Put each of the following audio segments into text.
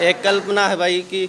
एक कल्पना है भाई कि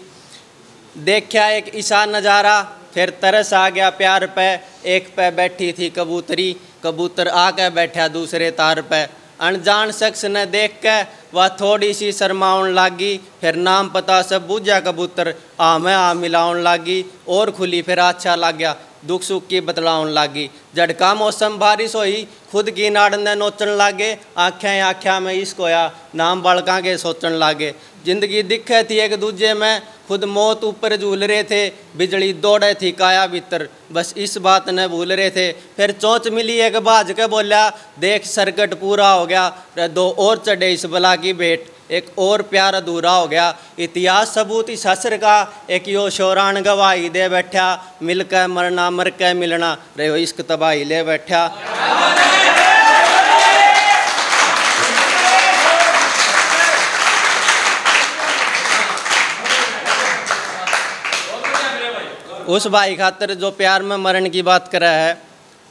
देखा एक ईशा नज़ारा, फिर तरस आ गया प्यार पे, एक पे बैठी थी कबूतरी, कबूतर आके बैठा दूसरे तार पे। अनजान शख्स ने देख के वह थोड़ी सी शर्माउन लागी, फिर नाम पता सब बूझा कबूतर आ मैं आ मिलाउन लागी, और खुली फिर अच्छा लग गया दुख सुख की बतलाउन लागी। झटका मौसम बारिश हुई, खुद की नाड़ ने नोचन लागे। आख्या आख्या में इसकोया नाम बड़का के सोचन लागे। ज़िंदगी दिखे थी एक दूजे में, खुद मौत ऊपर झूल रहे थे। बिजली दौड़े थी काया भीतर, बस इस बात ने भूल रहे थे। फिर चौंच मिली एक बाज के बोला देख सर्कट पूरा हो गया दो और चढ़े इस बला की भेंट। एक और प्यार अधूरा हो गया। इतिहास सबूत हसर का, एक यो शोरान गवाही दे बैठा मिल के मरना मर के मिलना रे इश्क तबाही ले बैठा उस भाई खातर जो प्यार में मरण की बात कर रहा है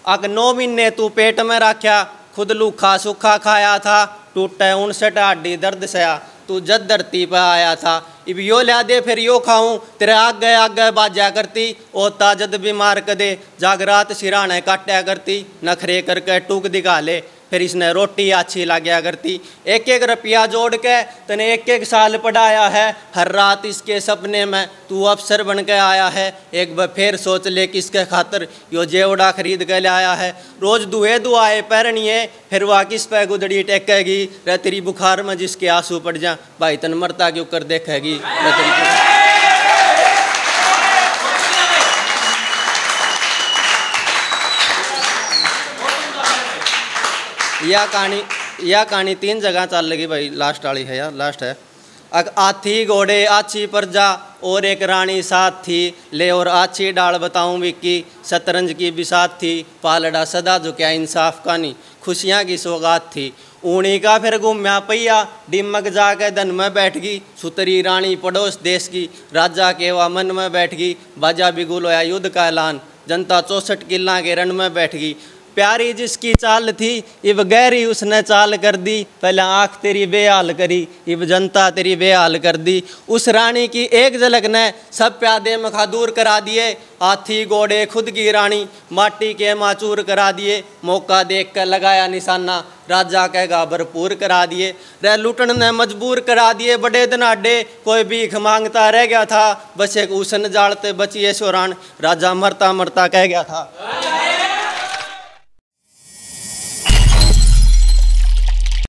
अग नौ महीने तू पेट में रखा खुद लूखा सूखा खाया था। टूटे उनसठ हड्डी दर्द सया, तू जद धरती पर आया था। इब यो ला दे, फिर यो खाऊं, तेरे आग गए आग गए बाजा करती, ओता जद बीमार कदे जागरात सिराने काटया करती, नखरे करके टूक दिखा ले। फिर इसने रोटी अच्छी गया करती एक एक रुपया जोड़ के तने एक एक साल पढ़ाया है। हर रात इसके सपने में तू अफसर बन के आया है। एक बार फिर सोच ले कि इसके खातर यो जेवड़ा खरीद के लाया है। रोज दुए दुआए पैरनिए, फिर वह किस पे गुदड़ी टेकेगी। रे तेरी बुखार में जिसके आँसू पड़ जा, भाई तन मरता क्यों कर देखेगी? यह कहानी यह कहानी तीन जगह चल लगी भाई लास्ट वाली है यार लास्ट है। आथी घोड़े आछी प्रजा और एक रानी साथ थी। ले और आछी डाल बताऊँ विक्की शतरंज की बिसात थी। पालड़ा सदा झुक्या इंसाफ का नहीं खुशियाँ की सौगात थी। ऊणी का फिर घूमया पैया डिमक जाके धन में बैठ गई सुतरी रानी पड़ोस देश की, राजा के वा मन में बैठ गई बाजा बिगुल होया युद्ध का ऐलान, जनता चौसठ किला के रण में बैठ गई प्यारी जिसकी चाल थी इब गहरी उसने चाल कर दी। पहले आँख तेरी बेहाल करी इब जनता तेरी बेहाल कर दी। उस रानी की एक झलक ने सब प्यादे मखा दूर करा दिए। हाथी घोड़े खुद की रानी, माटी के माचूर करा दिए। मौका देख कर लगाया निशाना, राजा कहेगा भरपूर करा दिए। रह लुटन ने मजबूर करा दिए बड़े दनाडे कोई भीख माँगता रह गया था, बस एक उसन जालते बचिए सोरान राजा मरता मरता कह गया था।